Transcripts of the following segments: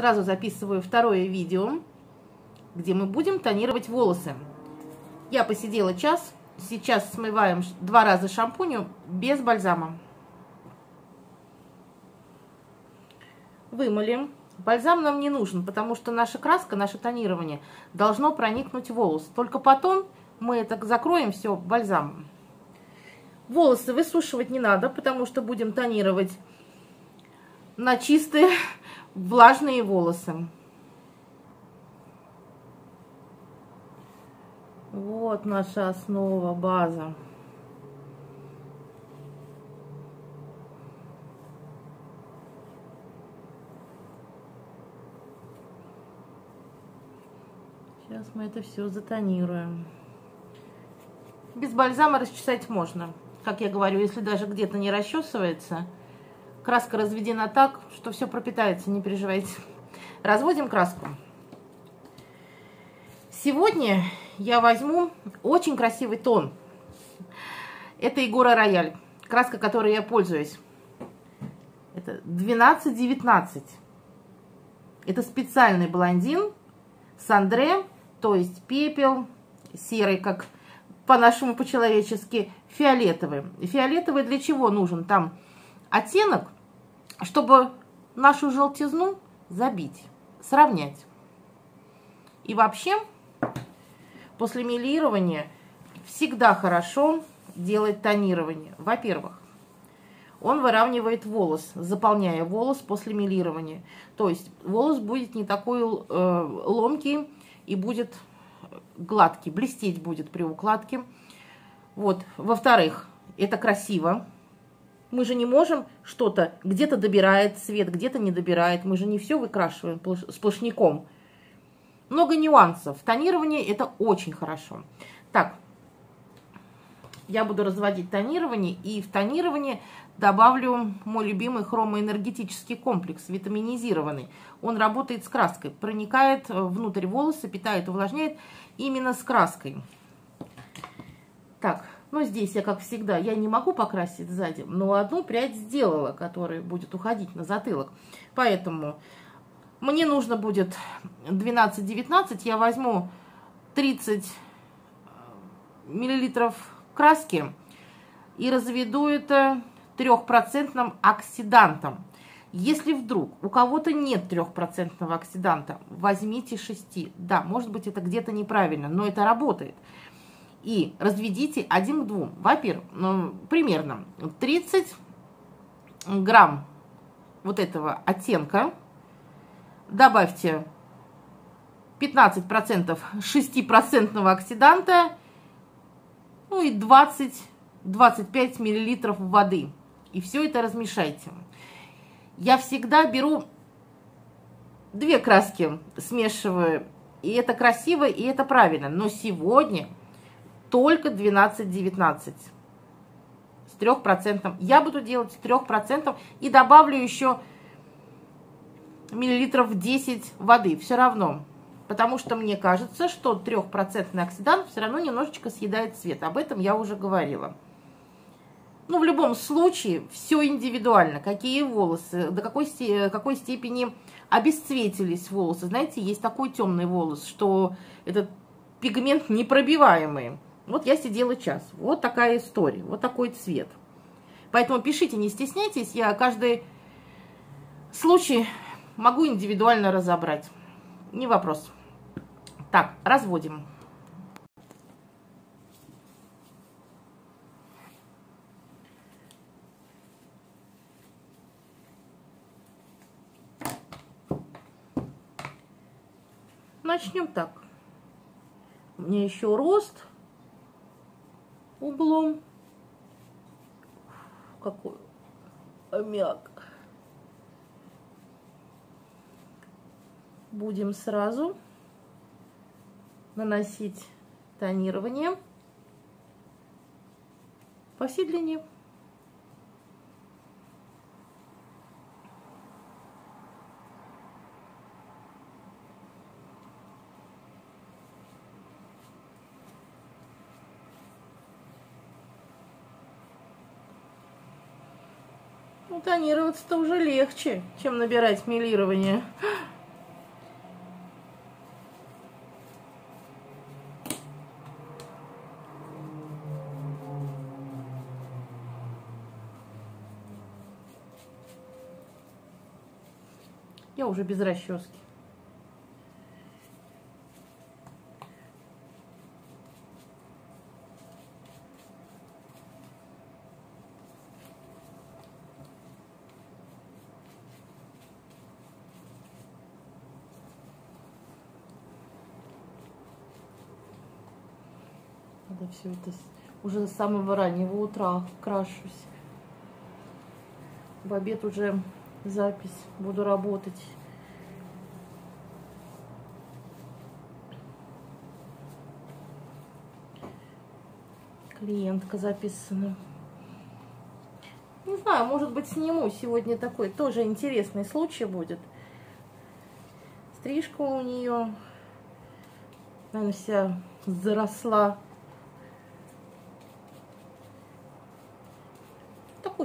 Сразу записываю второе видео, где мы будем тонировать волосы. Я посидела час, сейчас смываем два раза шампунью без бальзама. Вымыли. Бальзам нам не нужен, потому что наша краска, наше тонирование должно проникнуть в волос. Только потом мы это закроем все бальзамом. Волосы высушивать не надо, потому что будем тонировать на чистые влажные волосы. Вот наша основа, база. Сейчас мы это все затонируем. Без бальзама расчесать можно. Как я говорю, если даже где-то не расчесывается, краска разведена так, что все пропитается, не переживайте. Разводим краску. Сегодня я возьму очень красивый тон. Это Егора Рояль. Краска, которой я пользуюсь. Это 12-19. Это специальный блондин с Андре то есть пепел, серый, как по-нашему по-человечески, фиолетовый. Фиолетовый для чего нужен? Там оттенок, чтобы нашу желтизну забить, сравнять. И вообще, после милирования всегда хорошо делать тонирование. Во-первых, он выравнивает волос, заполняя волос после милирования. То есть волос будет не такой э, ломкий, и будет гладкий, блестеть будет при укладке. Вот, во-вторых, это красиво. Мы же не можем что-то, где-то добирает цвет, где-то не добирает. Мы же не все выкрашиваем сплошняком. Много нюансов. Тонирование это очень хорошо. Так, я буду разводить тонирование. И в тонирование добавлю мой любимый хромоэнергетический комплекс, витаминизированный. Он работает с краской, проникает внутрь волоса, питает, увлажняет именно с краской. Так, ну здесь я, как всегда, я не могу покрасить сзади, но одну прядь сделала, которая будет уходить на затылок. Поэтому мне нужно будет 12-19, я возьму 30 миллилитров краски и разведу это трехпроцентным оксидантом. Если вдруг у кого-то нет трехпроцентного оксиданта, возьмите 6. Да, может быть, это где-то неправильно, но это работает. И разведите один к двум. Во-первых, ну, примерно 30 грамм вот этого оттенка. Добавьте 15% 6% оксиданта ну и 20-25 миллилитров воды. И все это размешайте. Я всегда беру две краски, смешиваю. И это красиво, и это правильно. Но сегодня только 12-19 с 3%. Я буду делать с 3% и добавлю еще миллилитров 10 воды. Все равно потому что мне кажется, что трехпроцентный оксидант все равно немножечко съедает цвет. Об этом я уже говорила. Ну, в любом случае, все индивидуально. Какие волосы, до какой, какой степени обесцветились волосы. Знаете, есть такой темный волос, что этот пигмент непробиваемый. Вот я сидела час. Вот такая история, вот такой цвет. Поэтому пишите, не стесняйтесь, я каждый случай могу индивидуально разобрать. Не вопрос. Так, разводим. Начнем так. У меня еще рост углом. Какой аммиак. Будем сразу наносить тонирование по всей длине. Ну, тонироваться-то уже легче, чем набирать милирование. Я уже без расчески. Надо все это уже с самого раннего утра крашусь. В обед уже запись буду работать. Клиентка записана. Не знаю, может быть сниму сегодня такой тоже интересный случай будет. Стрижка у нее, наверное, вся заросла.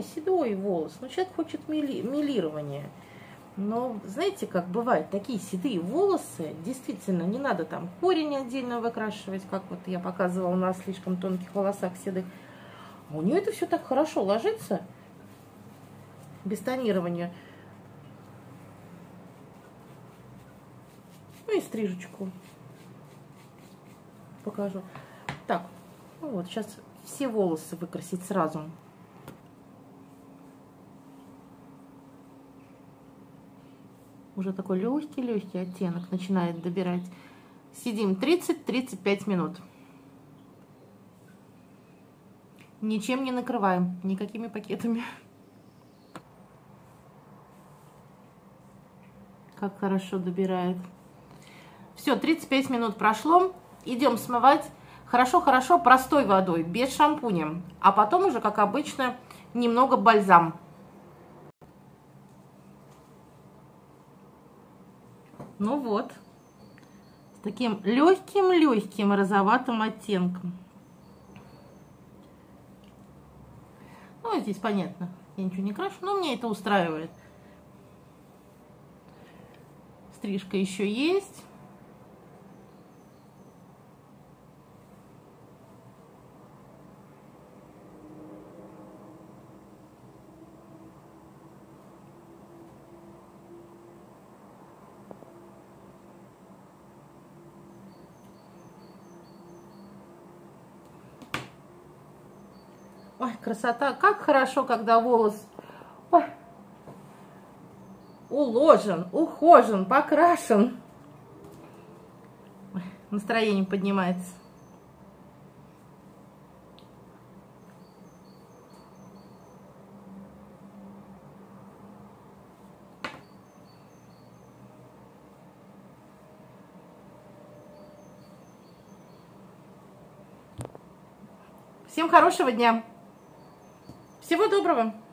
Седой волос, но человек хочет мили, милирования. Но знаете, как бывает, такие седые волосы, действительно, не надо там корень отдельно выкрашивать, как вот я показывала на слишком тонких волосах седых. А у нее это все так хорошо ложится, без тонирования. Ну и стрижечку покажу. Так, ну вот, сейчас все волосы выкрасить сразу. Уже такой легкий-легкий оттенок начинает добирать. Сидим 30-35 минут. Ничем не накрываем, никакими пакетами. Как хорошо добирает. Все, 35 минут прошло. Идем смывать хорошо-хорошо простой водой, без шампуня. А потом уже, как обычно, немного бальзам. Ну вот, с таким легким-легким розоватым оттенком. Ну, здесь понятно, я ничего не крашу, но мне это устраивает. Стрижка еще есть. Ой, красота. Как хорошо, когда волос Ой. уложен, ухожен, покрашен. Ой, настроение поднимается. Всем хорошего дня! Всего доброго!